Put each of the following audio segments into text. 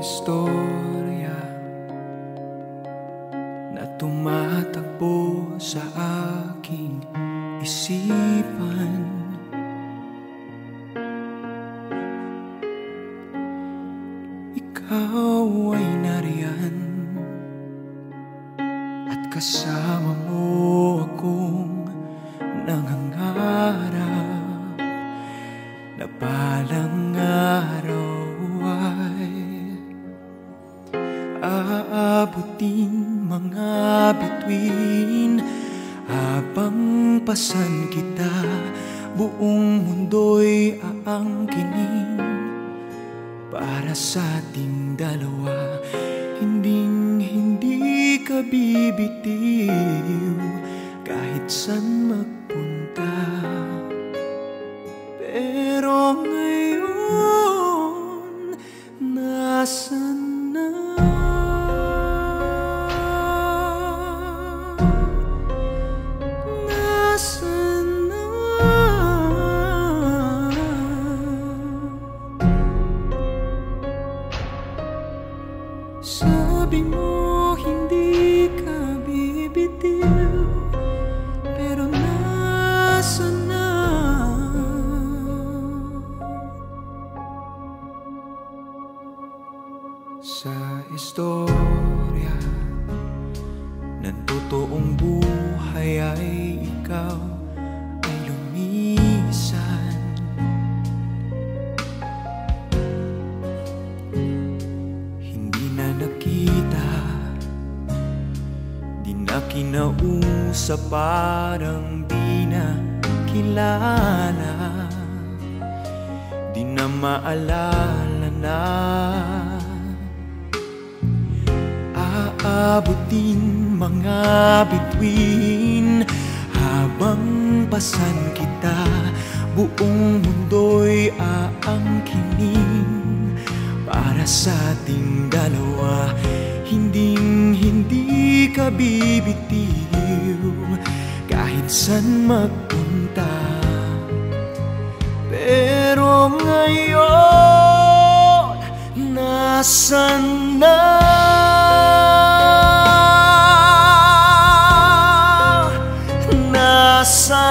istorya na tumatakbo sa aking isipan. Ikaw ay nariyan at kasama mo akong nangangarap na palang araw bituin Habang pasan kita Buong mundo'y aangkinin. Para sa ating dalawa Hinding hindi ka bibitiw Kahit saan magpunta Sabi mo hindi ka bibitiw Pero nasa na. Sa istorya Ng totoong buhay ay ikaw kinausap parang di na kilala. Di na maalala na Aabutin mga bituin Habang pasan kita. Buong mundo'y aangkinin sa ating dalawa. Hinding hindi ka bibitiw Kahit saan magpunta. Pero ngayon Nasaan na? Nasaan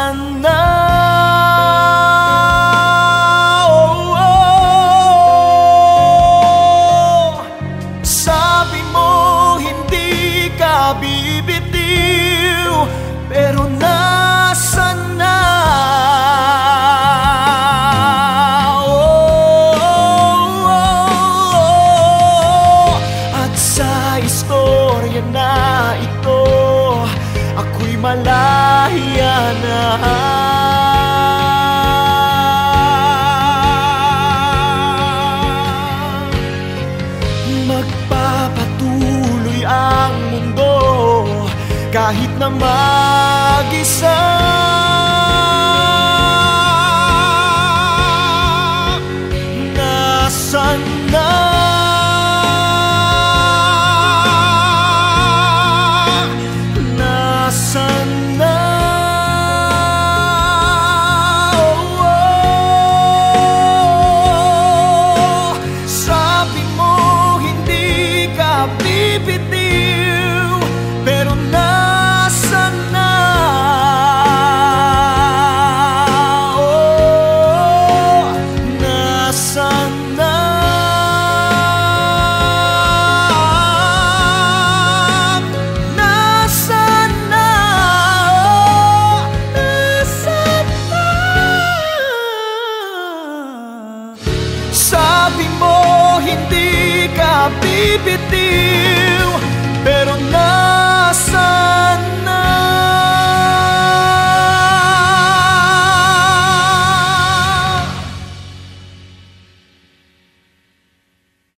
malaya na. Magpapatuloy ang mundo kahit na mag-isa. Nasaan na bibitiw Pero nasan oh, Nasan oh, na? Sabi mo hindi ka bibitiw